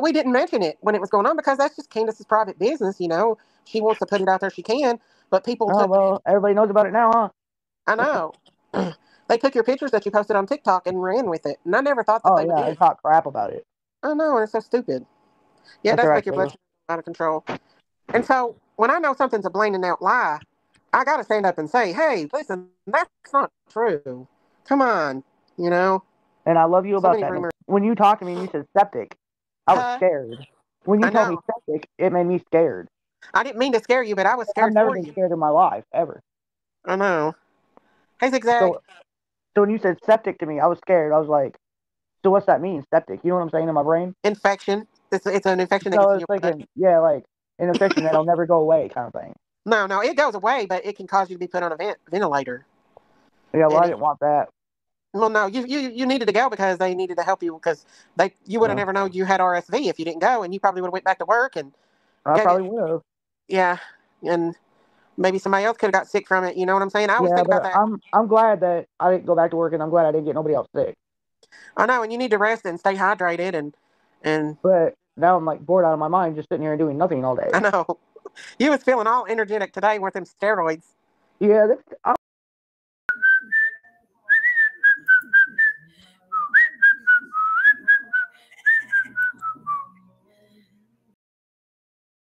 we didn't mention it when it was going on because that's just Candus's private business. You know, she wants to put it out there, she can. But people, Oh took, well, everybody knows about it now, huh? I know, they took your pictures that you posted on TikTok and ran with it, and I never thought that Oh they would yeah, I it. talk crap about it. I know, and it's so stupid. Yeah, That's that's all make your blood out of control. And so when I know something's a blatant out lie, I got to stand up and say, "Hey, listen, that's not true. Come on, you know." And I love you So about that. rumors. When you talked to me and you said septic, I was Huh? scared. When you I told me septic, it made me scared. I didn't mean to scare you, but I was scared. I've scared never for been you. scared in my life ever. I know. Hey, Zigzag. So, so when you said septic to me, I was scared. I was like, "So what's that mean, septic?" You know what I'm saying in my brain? infection. It's, it's an infection that So gets I in was your blood. thinking, yeah, like an infection that'll never go away, kind of thing. No, no, it goes away, but it can cause you to be put on a vent, ventilator. Yeah, well, I didn't want that. Well, no, you, you you needed to go because they needed to help you because they you would have Yeah. never known you had RSV if you didn't go, and you probably would have went back to work and I probably would have. yeah, and maybe somebody else could have got sick from it. You know what I'm saying? I always Yeah, think about that. I'm I'm glad that I didn't go back to work, and I'm glad I didn't get nobody else sick. I know, and you need to rest and stay hydrated, and and But now I'm like bored out of my mind, just sitting here and doing nothing all day. I know you was feeling all energetic today with them steroids. Yeah, that's,